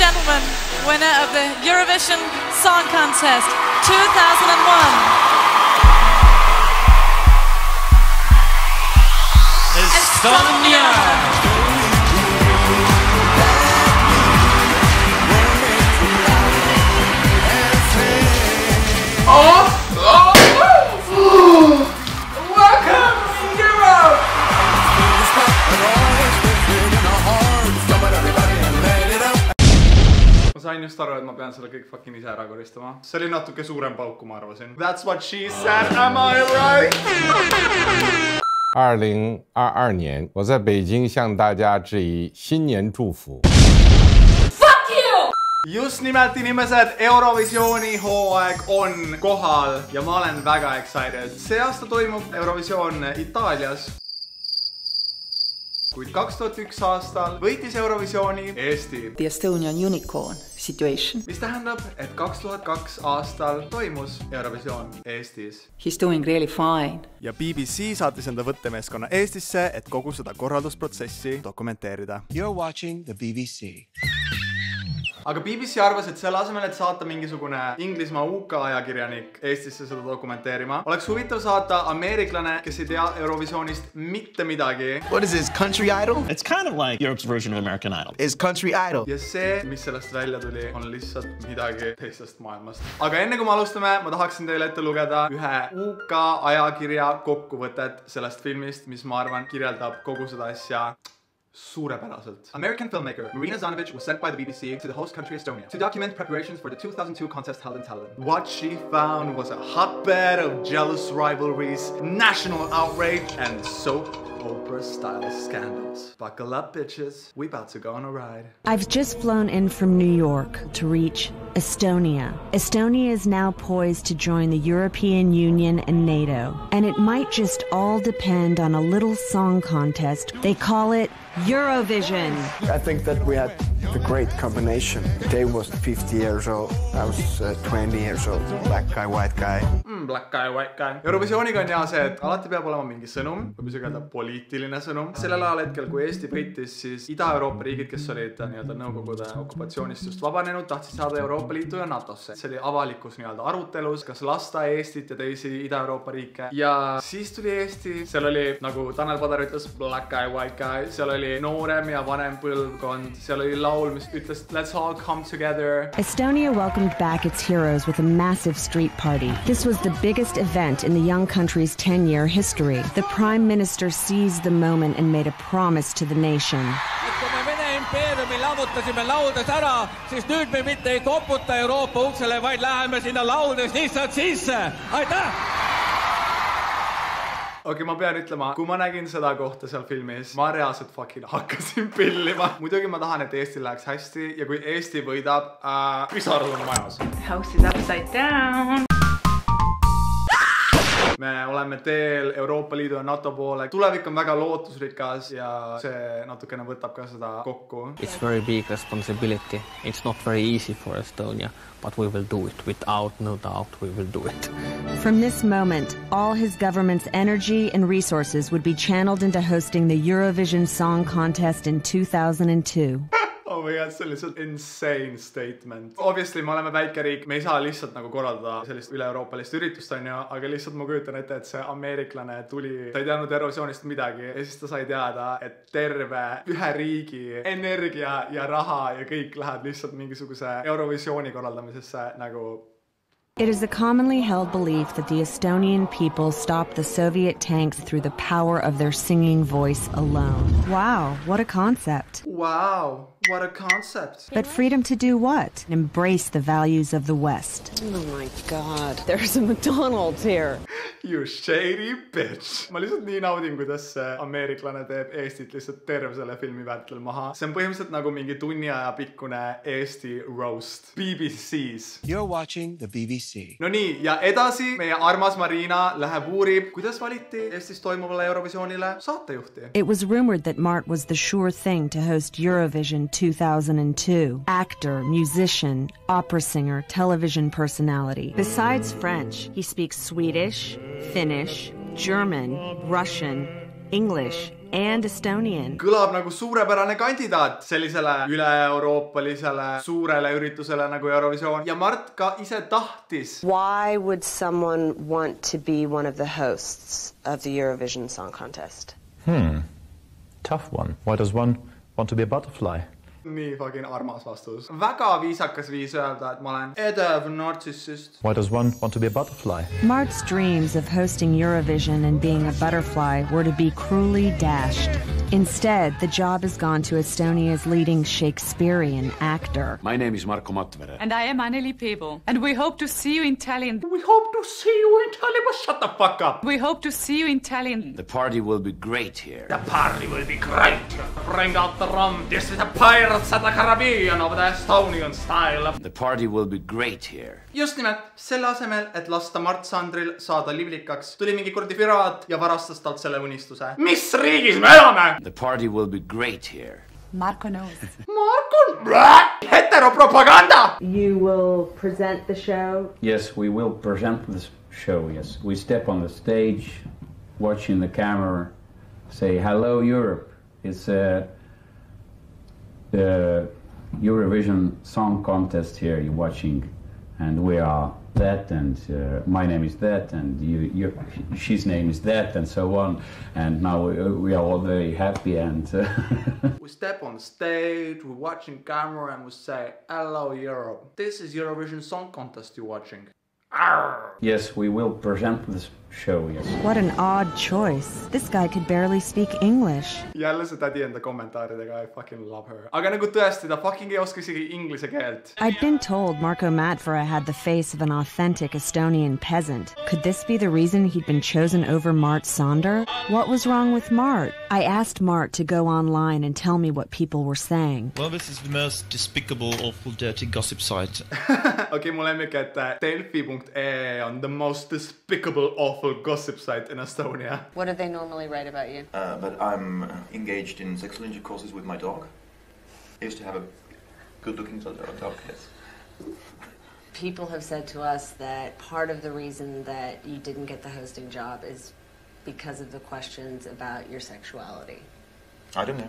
gentlemen, winner of the Eurovision Song Contest 2001. Estonia. Oh, oh, ma sain just aru , et ma pean selle kõik fucking ise ära koristama . see oli natuke suurem pauk , kui ma arvasin . That's what she said , am I right？二零二二年，我在北京向大家致以新年祝福。 just nimelt inimesed , Eurovisiooni hooaeg on kohal ja ma olen väga excited . see aasta toimub Eurovisioon Itaalias . kuid kaks tuhat üks aastal võitis Eurovisiooni Eesti, the Estonian unicorn situation. mis tähendab, et kaks tuhat kaks aastal toimus Eurovisioon Eestis. He's doing really fine. ja BBC saatis enda võttemeeskonna Eestisse, et kogu seda korraldusprotsessi dokumenteerida. You're watching the BBC. Aga BBC arvas, et selle asemel, et saata mingisugune Inglismaa UK ajakirjanik Eestisse seda dokumenteerima, oleks huvitav saata ameeriklane, kes ei tea Eurovisioonist mitte midagi. What is this, Country Idol? It's kind of like Europe's version of American Idol. It's Country Idol. ja see, mis sellest välja tuli, on lihtsalt midagi teisest maailmast. aga enne kui me alustame, ma tahaksin teile ette lugeda ühe UK ajakirja kokkuvõtet sellest filmist, mis ma arvan, kirjeldab kogu seda asja. American filmmaker Marina Zanovich was sent by the BBC to the host country Estonia to document preparations for the 2002 contest held in Tallinn. What she found was a hotbed of jealous rivalries, national outrage, and soap opera style scandals. Buckle up, bitches. We about to go on a ride. I've just flown in from New York to reach Estonia. Estonia is now poised to join the European Union and NATO, and it might just all depend on a little song contest. They call it Eurovision. I think that we had the great combination. Dave was 50 years old, I was uh, 20 years old, black guy, white guy. mm,. Black guy, white guy. Eurovisiooniga on hea see, et alati peab olema mingi sõnum, võib isegi öelda poliitiline sõnum. sellel ajahetkel, kui Eesti võitis, siis Ida-Euroopa riigid, kes olid äh, nii-öelda Nõukogude okupatsioonist just vabanenud, tahtsid saada Euroopa Liitu ja NATO-sse. see oli avalikus nii-öelda arutelus, kas lasta Eestit ja teisi Ida-Euroopa riike ja siis tuli Eesti, seal oli nagu Tanel Padar ütles, black guy, white guy, seal oli noorem ja vanem põlvkond, seal oli laul, mis ütles let's all come together Estonia welcomed back its heroes with a massive street party. This was the biggest event in the young country's 10 year history. The Prime Minister seized the moment and made a promise to the nation. et kui me Vene impeeriumi lammutasime laudes ära, siis nüüd me mitte ei koputa Euroopa uksele, vaid läheme sinna laudes lihtsalt sisse. aitäh! Okei okay,, ma pean ütlema, kui ma nägin seda kohta seal filmis, ma reaalselt fucking hakkasin pillima. muidugi ma tahan, et Eestil läheks hästi ja kui Eesti võidab äh,, pisarad on majas. House is upside down. Me oleme teel Euroopa Liidu ja NATO poole, tulevik on väga lootusrikas ja see natukene võtab ka seda kokku. It's very big responsibility. It's not very easy for Estonia, but we will do it. Without no doubt, we will do it. From this moment, all his government's energy and resources would be channeled into hosting the Eurovision Song Contest in 2002. Oh my god, see on lihtsalt insane statement. Obviously me oleme väike riik, me ei saa lihtsalt nagu korraldada sellist üle-euroopalist üritust, onju, aga lihtsalt ma kujutan ette, et see ameeriklane tuli, ta ei teadnud Eurovisioonist midagi ja siis ta sai teada, et terve ühe riigi energia ja raha ja kõik läheb lihtsalt mingisuguse Eurovisiooni korraldamisesse nagu It is a commonly held belief that the Estonian people stopped the Soviet tanks through the power of their singing voice alone. Wow, what a concept. wow, what a concept. But freedom to do what? Embrace the values of the West. Oh my god, there's a McDonald's here. You shady bitch. ma lihtsalt nii naudin, kuidas see ameeriklane teeb Eestit lihtsalt terve selle filmi vältel maha. see on põhimõtteliselt nagu mingi tunni aja pikkune Eesti roast BBC-s. You're watching the BBC. no nii, ja edasi meie armas Marina läheb uurib, kuidas valiti Eestis toimuvale Eurovisioonile saatejuhti. It was rumored that Mart was the sure thing to host Eurovision 2002. Actor, musician, opera singer, television personality. Besides French, he speaks Swedish, Finnish, German, Russian, English, and Estonian. kõlab nagu suurepärane kandidaat sellisele üle-euroopalisele suurele üritusele nagu Eurovisioon ja Mart ka ise tahtis. Why would someone want to be one of the hosts of the Eurovision Song Contest? Hmm. Tough one. Why does one want to be a butterfly? Nii fucking armas vastus. väga viisakas viis öelda, et ma olen edev nartsissist. Why does one want to be a butterfly? Mart's dreams of hosting Eurovision and being a butterfly were to be cruelly dashed. Instead, the job has gone to Estonia's leading Shakespearean actor. My name is Marko Matvere. And I am Anneli Peebo. And we hope to see you in Tallinn. We hope to see you in Tallinn. But shut the fuck up. We hope to see you in Tallinn. The party will be great here. The party will be great. Bring out the rum. This is the Pirates of the Caribbean of the Estonian style. The party will be great here. just nimelt, selle asemel, et lasta Mart Sandril saada liblikaks, tuli mingi kuradi piraat ja varastas talt selle unistuse. mis riigis me elame? The party will be great here. Marko knows. Marko, heteropropaganda! You will present the show? Yes, we will present the show, yes. We step on the stage, watching the camera, say, hello Europe. It's uh, the Eurovision Song Contest here you're watching. And we are that, and uh, my name is that, and you, you, she's name is that, and so on. And now we, we are all very happy and. Uh, we step on stage, we're watching camera, and we say, "Hello, Europe. This is Eurovision Song Contest you're watching." Arr! Yes, we will present this show, yes. What an odd choice. This guy could barely speak English. jälle see tädi enda kommentaaridega, I fucking love her. aga nagu tõesti, ta fucking ei oska isegi inglise keelt. I'd been told Marco Matvera had the face of an authentic Estonian peasant. Could this be the reason he'd been chosen over Mart Sonder? What was wrong with Mart? I asked Mart to go online and tell me what people were saying. Well, this is the most despicable, awful, dirty gossip site. okei okay,, mu lemmik, et äh, delfi.ee on the most despicable, awful gossip site in Estonia. What do they normally write about you? Uh, but I'm engaged in sexual intercourses with my dog. I used to have a good-looking dog, yes. People have said to us that part of the reason that you didn't get the hosting job is because of the questions about your sexuality. I don't know.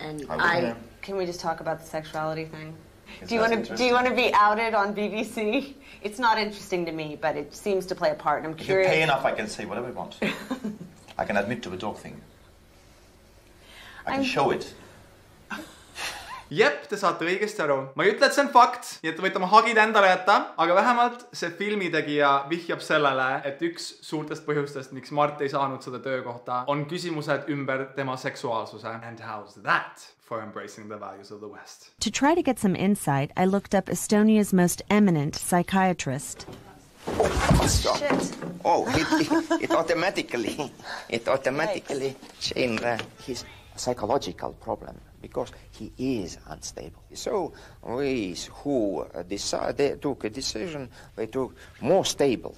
And I I, know. can we just talk about the sexuality thing? Do you want to do you want to be outed on BBC? It's not interesting to me, but it seems to play a part, and I'm If you pay enough, I can say whatever I want. I can admit to the dog thing. I can I'm- show it. Jep, te saate õigesti aru. ma ei ütle, et see on fakt, nii et te võite oma hagid endale jätta, aga vähemalt see filmitegija vihjab sellele, et üks suurtest põhjustest, miks Mart ei saanud seda töökohta, on küsimused ümber tema seksuaalsuse. And how's that for embracing the values of the West? To try to get some insight, I looked up Estonia's most eminent psychiatrist. Shit. Oh, it, it, it automatically, it automatically changed uh, his psychological problem because he is unstable. So we who decide, they took a decision, they took more stable.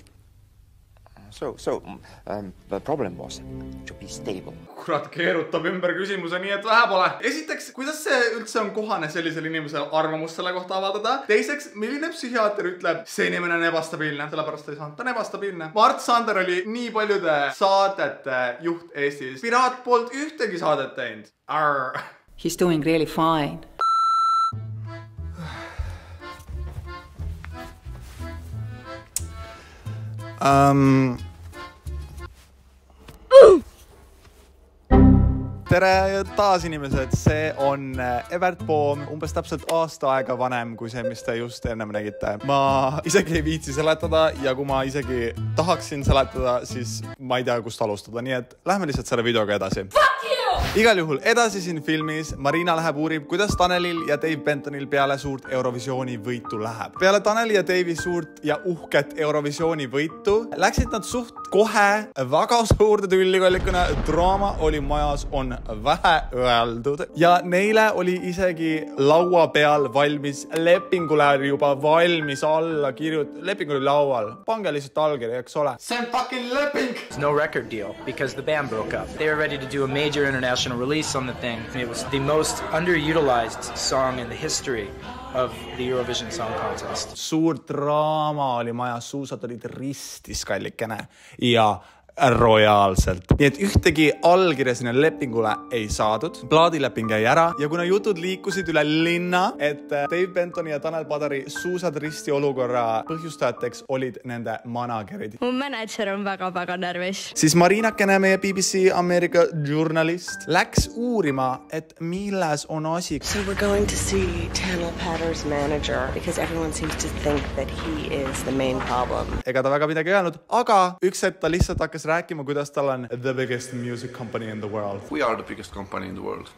So, so um, the problem was to be stable. kurat keerutab ümber küsimuse nii, et vähe pole. esiteks, kuidas see üldse on kohane sellisel inimesel arvamust selle kohta avaldada? teiseks, milline psühhiaater ütleb, see inimene on ebastabiilne, sellepärast ei saanud, ta on ebastabiilne. Mart Sander oli nii paljude saadete juht Eestis. Piraat polnud ühtegi saadet teinud. He's doing really fine. um.... tere taas, inimesed, see on äh, Evert Poom, umbes täpselt aasta aega vanem kui see, mis te just ennem nägite. ma isegi ei viitsi seletada ja kui ma isegi tahaksin seletada, siis ma ei tea, kust alustada, nii et lähme lihtsalt selle videoga edasi. Igal juhul edasi siin filmis Marina läheb uurib, kuidas Tanelil ja Dave Bentonil peale suurt Eurovisiooni võitu läheb. peale Taneli ja Dave'i suurt ja uhket Eurovisiooni võitu läksid nad suht kohe väga suurde tülli kollikuna. draama oli majas, on vähe öeldud ja neile oli isegi laua peal valmis lepingule juba valmis alla kirjut-, leping oli laual, pange lihtsalt allkiri, eks ole. see on fucking leping. It's no record deal because the band broke up. They were ready to do a major international release on the thing. It was the most underutilized song in the history of the Eurovision Song Contest. suur draama oli majas, suusad olid ristis, kallikene ja royaalselt. nii et ühtegi allkirja sinna lepingule ei saadud, plaadileping jäi ära ja kuna jutud liikusid üle linna, et äh, Dave Bentoni ja Tanel Padari suusad risti olukorra põhjustajateks olid nende manager'id, mu mänedžer on väga-väga närvis. siis Marinakene, meie BBC Ameerika žurnalist, läks uurima, et milles on asi. So we're going to see Tanel Patter's manager because everyone seems to think that he is the main problem. ega ta väga midagi ei öelnud, aga üks hetk ta lihtsalt hakkas rääkima, kuidas tal on the biggest music company in the world. We are the biggest company in the world.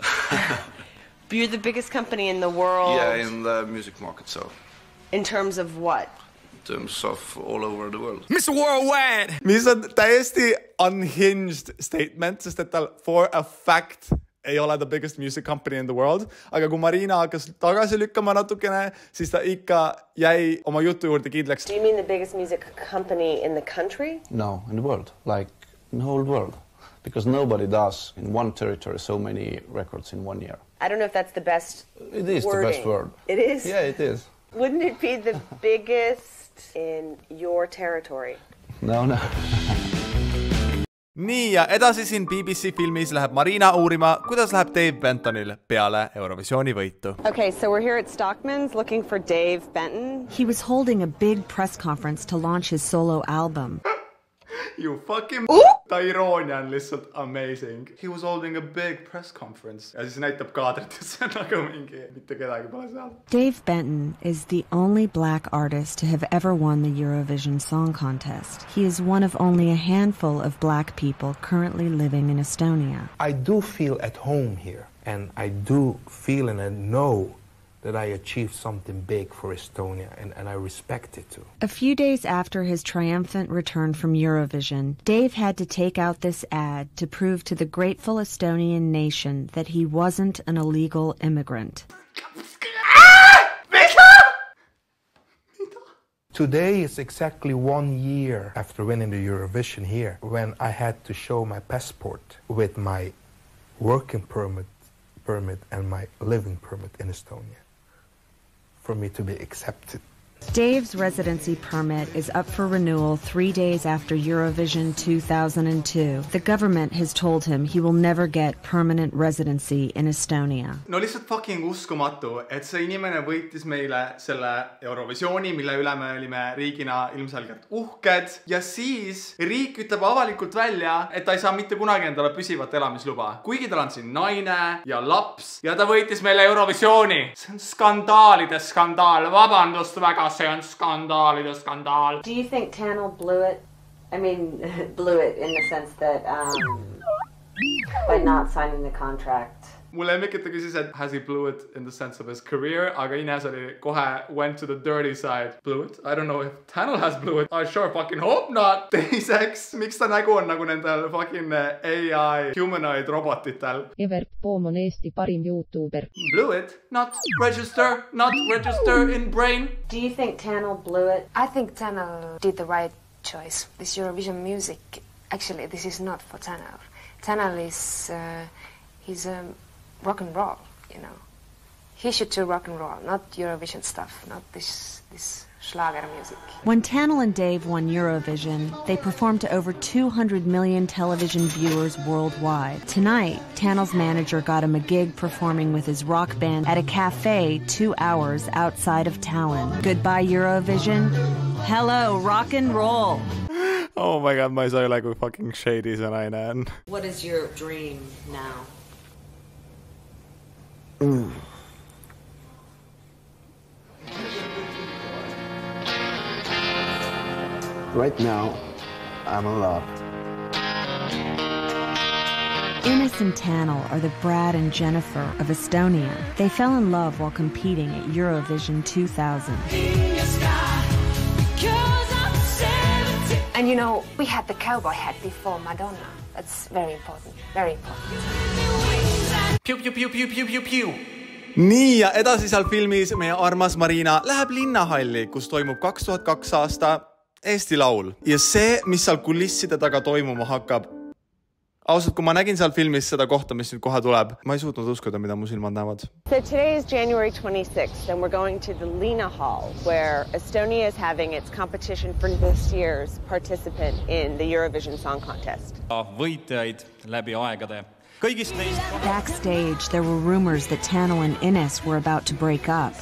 You're the biggest company in the world Yeah, in the music market, so in terms of what? in terms of all over the world. Mr Worldwide, mis on täiesti unhinged statement, sest et tal for a fact ei ole the biggest music company in the world, aga kui Marina hakkas tagasi lükkama natukene, siis ta ikka jäi oma jutu juurde kindlaks Do you mean the biggest music company in the country? No, in the world, like in the whole world. Because nobody does in one territory so many records in one year. I don't know if that's the best. It is the wording. best word. It is. Yeah, it is. Wouldn't it be the biggest in your territory? No, no. nii ja edasi siin BBC filmis läheb Marina uurima, kuidas läheb Dave Bentonil peale Eurovisiooni võitu. Okay, so we're here at Stockman's looking for Dave Benton. He was holding a big press conference to launch his solo album. You fucking ta iroonia on lihtsalt amazing. He was holding a big press conference ja siis näitab kaadrit ja see on nagu mingi, mitte kedagi pole seal. Dave Benton is the only black artist to have ever won the Eurovision Song Contest. He is one of only a handful of black people currently living in Estonia. I do feel at home here, and I do feel and I know that I achieved something big for Estonia, and, and I respect it too. A few days after his triumphant return from Eurovision, Dave had to take out this ad to prove to the grateful Estonian nation that he wasn't an illegal immigrant. Today is exactly one year after winning the Eurovision here, when I had to show my passport with my working permit, permit and my living permit in Estonia for me to be accepted. Dave's residency permit is up for renewal three days after Eurovision 2002. The government has told him he will never get permanent residency in Estonia. no lihtsalt fucking uskumatu, et see inimene võitis meile selle Eurovisiooni, mille üle me olime riigina ilmselgelt uhked ja siis riik ütleb avalikult välja, et ta ei saa mitte kunagi endale püsivat elamisluba, kuigi tal on siin naine ja laps ja ta võitis meile Eurovisiooni. see on skandaalide skandaal, vabandust väga, Do you think Tanel blew it? I mean, blew it in the sense that um, by not signing the contract. Mu lemmik, et ta küsis, et has he blew it in the sense of his career, aga Ines oli kohe went to the dirty side. Blew it? I don't know if Tanel has blew it. I sure fucking hope not. teiseks, miks ta nägu on nagu nendel fucking ai humanoid robotitel? Evert Poom on Eesti parim Youtuber. Blew it, not register, not register in brain. Do you think Tanel blew it? I think Tanel did the right choice. This Eurovision music, actually, this is not for Tanel. Tanel is, uh, he's um, rock and roll, you know. He should do rock and roll, not Eurovision stuff, not this this Schlager music. When Tanel and Dave won Eurovision, they performed to over 200 million television viewers worldwide. Tonight, Tanel's manager got him a gig performing with his rock band at a cafe two hours outside of Tallinn. Goodbye, Eurovision. Hello, rock and roll. oh my god, my ei saa üle, kui fucking shady see naine. What is your dream now? Right now, I'm in love. Ines and Tanel are the Brad and Jennifer of Estonia. They fell in love while competing at Eurovision 2000. And you know, we had the cowboy hat before Madonna. That's very important, very important. Nii ja edasi seal filmis meie armas Marina läheb linnahalli, kus toimub kaks tuhat kaks aasta Eesti Laul ja see, mis seal kulisside taga toimuma hakkab. ausalt, kui ma nägin seal filmis seda kohta, mis nüüd kohe tuleb, ma ei suutnud uskuda, mida mu silmad näevad. So today is January 26th, and we're going to the Lena Hall, where Estonia is having its competition for this year's participant in the Eurovision Song Contest. võitjaid läbi aegade. Backstage, there were rumors that Tanel and Ines were about to break up.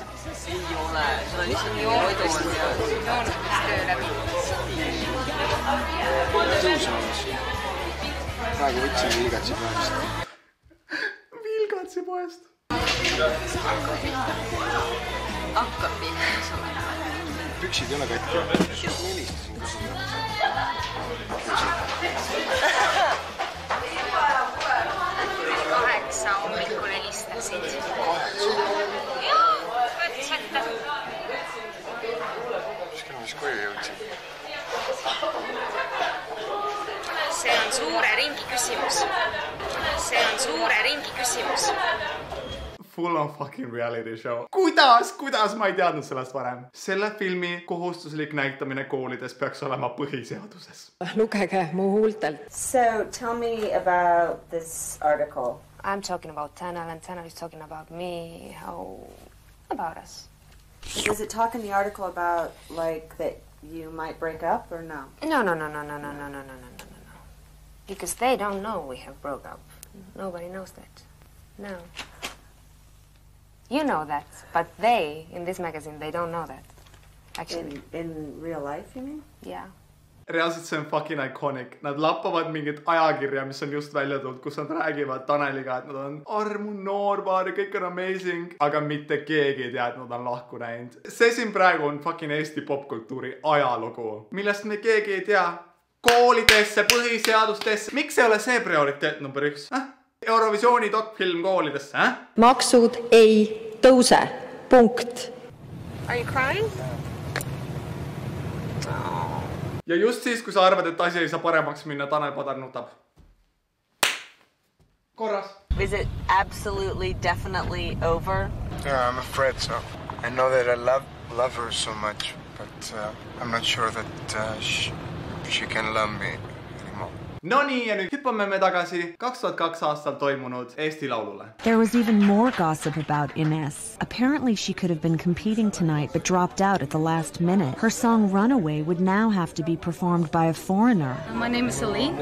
praegu võtsin hakkab pihta. püksid ei ole katki. Koju jõudsin? see on suure ringi küsimus. see on suure ringi küsimus. Full on fucking reality show. kuidas, kuidas ma ei teadnud sellest varem? selle filmi kohustuslik näitamine koolides peaks olema põhiseaduses. lugege mu huultelt. So tell me about this article. I am talking about Tanel and Tanel is talking about me. How about us? Does it talk in the article about like that you might break up or no? No, no, no, no, no, no, no, no, no, no, no, no, no. Because they don't know we have broke up. Nobody knows that. No. You know that, but they in this magazine they don't know that. Actually. In, in real life, you mean? Yeah. Reaalselt see on fucking iconic, nad lappavad mingit ajakirja, mis on just välja tulnud, kus nad räägivad Taneliga, et nad on armu noorpaar ja kõik on amazing, aga mitte keegi ei tea, et nad on lahku läinud. see siin praegu on fucking Eesti popkultuuri ajalugu, millest me keegi ei tea. koolidesse, põhiseadustesse, miks ei ole see prioriteet number üks äh?? Eurovisiooni dokfilm koolidesse äh?, maksud ei tõuse, punkt. Are you crying? Ja just siis, kui sa arvad, et asi ei saa paremaks minna, Tanel Padar nutab. korras. Is it absolutely, definitely over? Yeah, I'm afraid so. I know that I love love her so much, but uh, I'm not sure that uh, she, she can love me anymore. Nonii, ja nüüd hüppame me tagasi kaks tuhat kaks aastal toimunud Eesti Laulule. There was even more gossip about Ines. Apparently, she could have been competing tonight but dropped out at the last minute. Her song Runaway would now have to be performed by a foreigner. My name is Celine.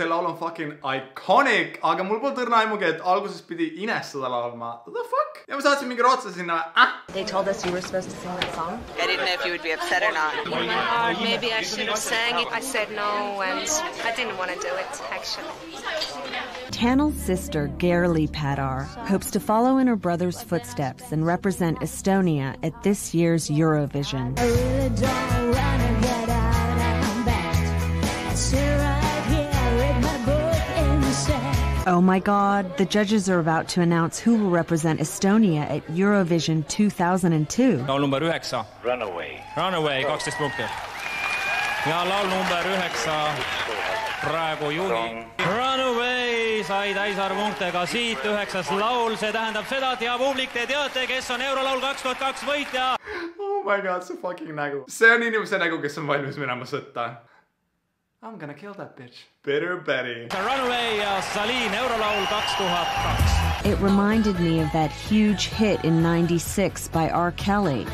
See laul on fucking iconic, aga mul pole õrna aimugi, et alguses pidi Ines seda laulma. The fuck? ja ma saatsin mingi rootslase sinna, ah. They told us you were supposed to sing that song. I didn't know if you would be upset or not. In my heart, maybe I should have sang it. I said no, and I didn't want to do it, actually. Tanel's sister, Gerli Padar, hopes to follow in her brother's footsteps and represent Estonia at this year's Eurovision. Oh my god, the judges are about to announce who will represent Estonia at Eurovision 2002. laul number üheksa, Runaway. Runaway, kaksteist punkti. ja laul number üheksa praegu juhi. Runaway sai täisarvu punkte ka siit üheksas laul, see tähendab seda, et hea publik, te teate, kes on eurolaul kaks tuhat kaks võitja. oh my god, see fucking nägu. see on inimese nägu, kes on valmis minema sõtta. I m gonna kill that bitch. Bitter Betty. Runaway ja Salin, eurolaul kaks tuhat kaks. It reminded me of that huge hit in 96 by R. Kelly.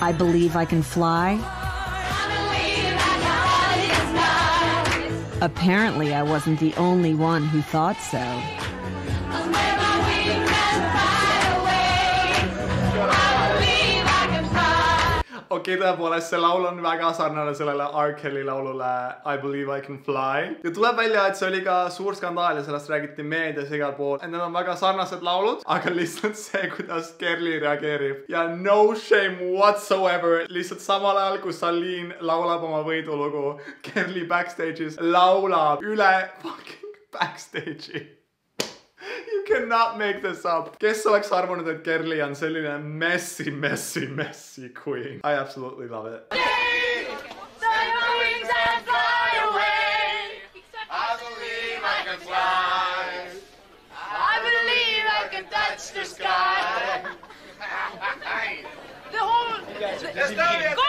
I Believe I Can Fly. Apparently, I wasn't the only one who thought so. Okei okay,, tõepoolest, see laul on väga sarnane sellele R Kelly laulule I believe I can fly. ja tuleb välja, et see oli ka suur skandaal ja sellest räägiti meedias igal pool. need on väga sarnased laulud, aga lihtsalt see, kuidas Kerli reageerib ja no shame whatsoever, lihtsalt samal ajal, kui Salin laulab oma võidulugu, Kerli backstage'is laulab üle fucking backstage'i You cannot make this up. kes oleks arvanud, et Kerli on selline messy, messy, messy queen. I absolutely love it. kogu maa,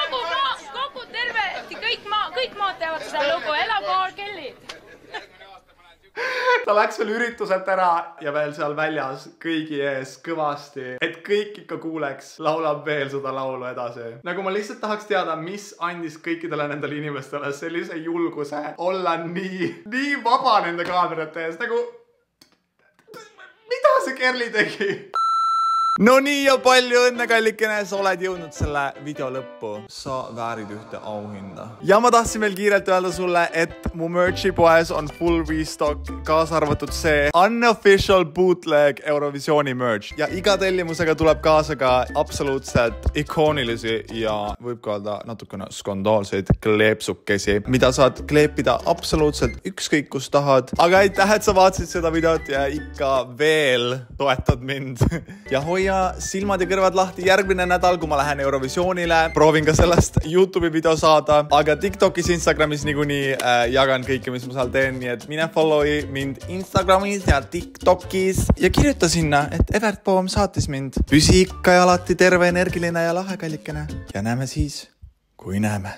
ta läks veel ürituselt ära ja veel seal väljas kõigi ees kõvasti, et kõik ikka kuuleks, laulab veel seda laulu edasi. nagu ma lihtsalt tahaks teada, mis andis kõikidele nendele inimestele sellise julguse olla nii, nii vaba nende kaamerate ees, nagu mida see Kerli tegi? No nii ja palju õnne, kallikene, sa oled jõudnud selle video lõppu. sa väärid ühte auhinda. ja ma tahtsin veel kiirelt öelda sulle, et mu merch'i poes on full restock, kaasa arvatud see unofficial bootleg Eurovisiooni merch ja iga tellimusega tuleb kaasa ka absoluutselt ikoonilisi ja võib ka öelda natukene skandaalseid kleepsukesi, mida saad kleepida absoluutselt ükskõik kus tahad. aga aitäh, et sa vaatasid seda videot ja ikka veel toetad mind ja hoia silmad ja kõrvad lahti järgmine nädal, kui ma lähen Eurovisioonile, proovin ka sellest Youtube'i video saada, aga Tiktokis, Instagramis niikuinii äh, jagan kõike, mis ma seal teen, nii et mine follow'i mind Instagramis ja Tiktokis. Ja kirjuta sinna, et Evert Poom saatis mind. püsi ikka ja alati terve, energiline ja lahe, kallikene. Ja näeme siis, kui näeme